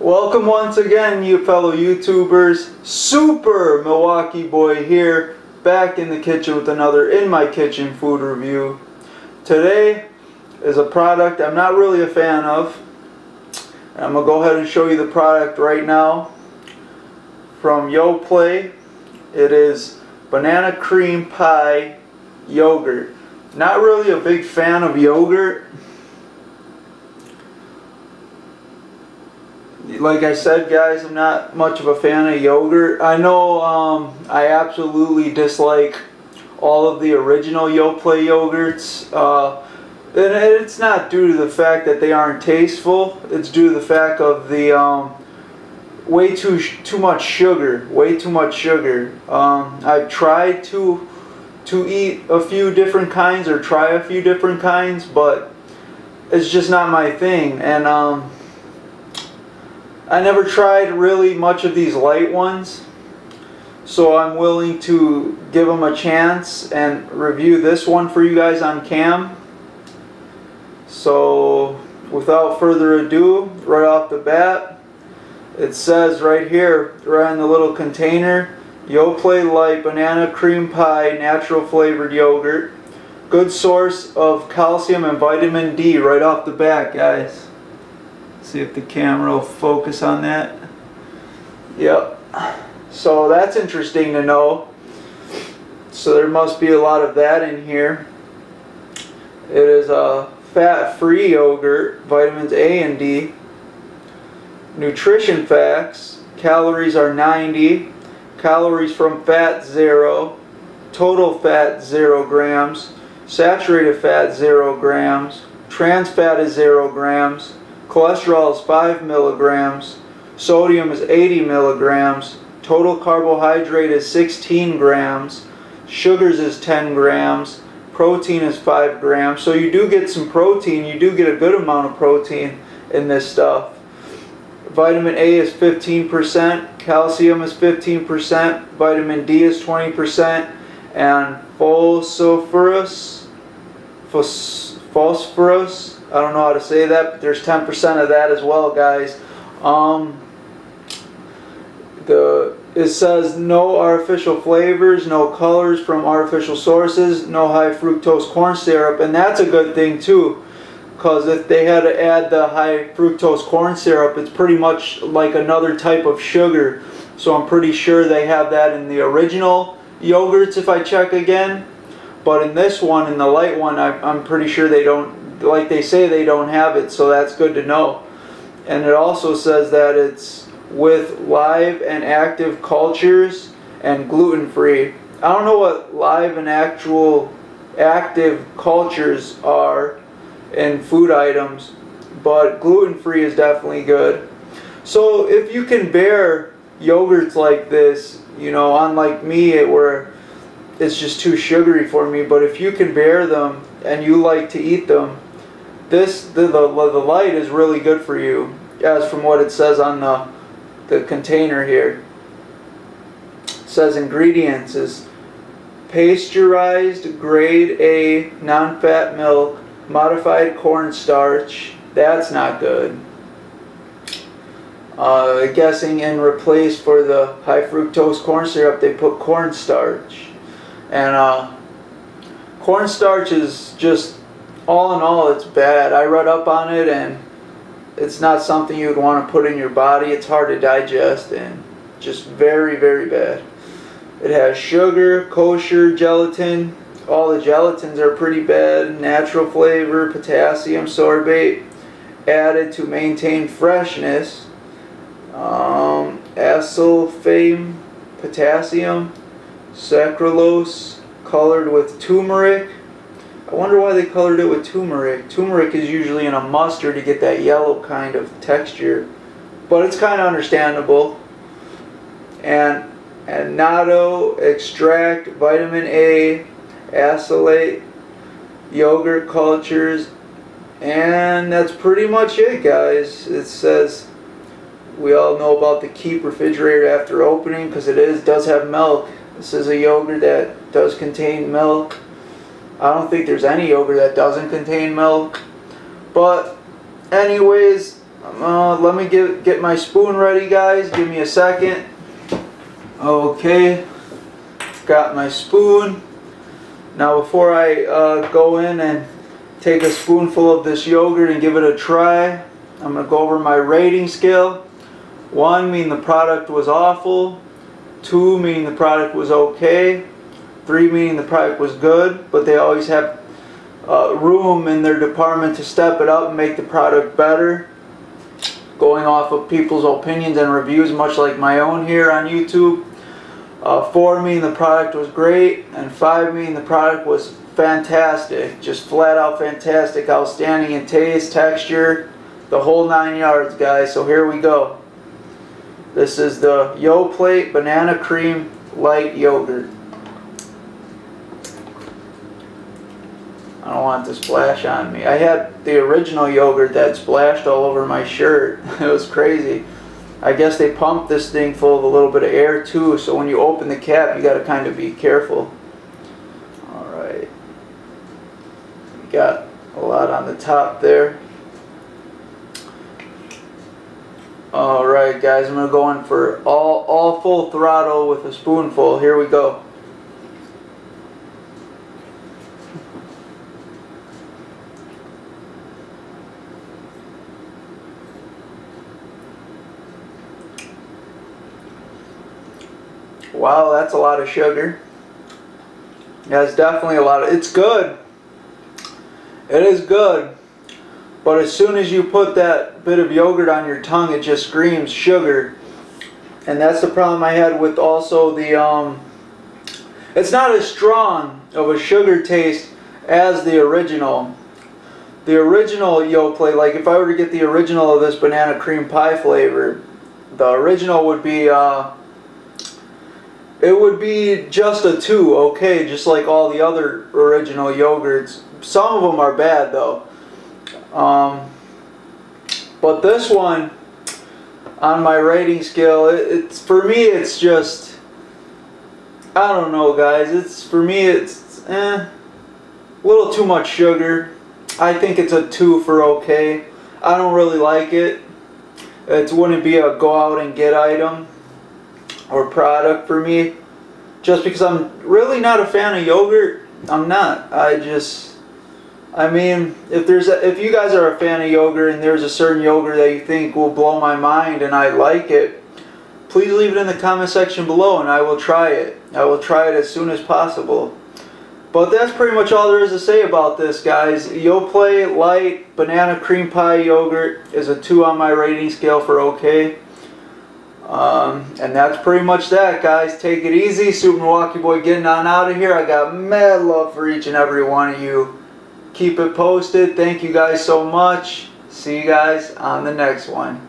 Welcome once again, you fellow YouTubers. Super Milwaukee Boy here, back in the kitchen with another In My Kitchen food review. Today is a product I'm not really a fan of. I'm going to go ahead and show you the product right now. From Yoplait, it is banana cream pie yogurt. Not really a big fan of yogurt. Like I said, guys, I'm not much of a fan of yogurt. I know um, I absolutely dislike all of the original Yoplait yogurts. Uh, and it's not due to the fact that they aren't tasteful. It's due to the fact of the um, way too too much sugar. Way too much sugar. Um, I've tried to to eat a few different kinds or try a few different kinds, but it's just not my thing. And um, I never tried really much of these light ones so I'm willing to give them a chance and review this one for you guys on cam. So without further ado right off the bat it says right here right in the little container Yoplait Light Banana Cream Pie Natural Flavored Yogurt. Good source of calcium and vitamin D right off the bat guys See if the camera will focus on that. Yep. So that's interesting to know. So there must be a lot of that in here. It is a fat-free yogurt, vitamins A and D. Nutrition facts. Calories are 90. Calories from fat, 0. Total fat, 0 grams. Saturated fat, 0 grams. Trans fat is 0 grams. Cholesterol is 5 milligrams. Sodium is 80 milligrams. Total carbohydrate is 16 grams. Sugars is 10 grams. Protein is 5 grams. So you do get some protein. You do get a good amount of protein in this stuff. Vitamin A is 15%. Calcium is 15%. Vitamin D is 20%. And phosphorus, phosphorus I don't know how to say that, but there's 10% of that as well, guys. Um, the it says no artificial flavors, no colors from artificial sources, no high fructose corn syrup, and that's a good thing too. Because if they had to add the high fructose corn syrup, it's pretty much like another type of sugar. So I'm pretty sure they have that in the original yogurts if I check again. But in this one, in the light one, I, I'm pretty sure they don't like they say they don't have it, so that's good to know. And it also says that it's with live and active cultures and gluten free. I don't know what live and actual active cultures are in food items, but gluten free is definitely good. So if you can bear yogurts like this, you know, unlike me, it where it's just too sugary for me, but if you can bear them and you like to eat them, this the, the, the light is really good for you as from what it says on the the container here. It says ingredients is pasteurized grade A non-fat milk modified cornstarch. That's not good. Uh, guessing in replace for the high fructose corn syrup they put cornstarch. And uh, cornstarch is just all in all, it's bad. I read up on it, and it's not something you would want to put in your body. It's hard to digest, and just very, very bad. It has sugar, kosher, gelatin. All the gelatins are pretty bad. Natural flavor, potassium sorbate added to maintain freshness. Um, acesulfame, potassium, sucralose, colored with turmeric, I wonder why they colored it with turmeric. Turmeric is usually in a mustard to get that yellow kind of texture. But it's kind of understandable. And annatto, extract, vitamin A, acetate, yogurt cultures, and that's pretty much it guys. It says we all know about the keep refrigerator after opening because it is does have milk. This is a yogurt that does contain milk. I don't think there's any yogurt that doesn't contain milk. But anyways, Uh, let me get, get my spoon ready, guys. Give me a second. Okay. Got my spoon. Now before I uh, go in and take a spoonful of this yogurt and give it a try, I'm going to go over my rating scale. One meaning the product was awful. Two meaning the product was okay. Three meaning the product was good, but they always have uh, room in their department to step it up and make the product better. Going off of people's opinions and reviews, much like my own here on YouTube. Uh, four meaning the product was great, and five meaning the product was fantastic. Just flat out fantastic, outstanding in taste, texture, the whole nine yards, guys. So here we go. This is the Yoplait Banana Cream Light Yogurt. Don't want to splash on me. I had the original yogurt that splashed all over my shirt. it was crazy. I guess they pumped this thing full of a little bit of air too, so when you open the cap, you got to kind of be careful. Alright. Got a lot on the top there. Alright guys, I'm going to go in for all, all full throttle with a spoonful. Here we go. Wow, that's a lot of sugar. It's definitely a lot of, it's good. It is good. But as soon as you put that bit of yogurt on your tongue, it just screams sugar. And that's the problem I had with also the, um, it's not as strong of a sugar taste as the original. The original Yoplait, like if I were to get the original of this banana cream pie flavor, the original would be, uh, it would be just a 2, okay, just like all the other original yogurts. Some of them are bad though. Um, but this one, on my rating scale, it, it's for me it's just, I don't know guys, it's for me it's eh, a little too much sugar. I think it's a 2 for okay. I don't really like it. It wouldn't be a go out and get item or product for me. Just because I'm really not a fan of yogurt, I'm not. I just I mean, if there's a, if you guys are a fan of yogurt and there's a certain yogurt that you think will blow my mind and I like it, please leave it in the comment section below and I will try it. I will try it as soon as possible. But that's pretty much all there is to say about this, guys. Yoplait Light Banana Cream Pie Yogurt is a 2 on my rating scale for okay. Um, and that's pretty much that, guys. Take it easy. Super Milwaukee Boy getting on out of here. I got mad love for each and every one of you keep it posted. Thank you guys so much. See you guys on the next one.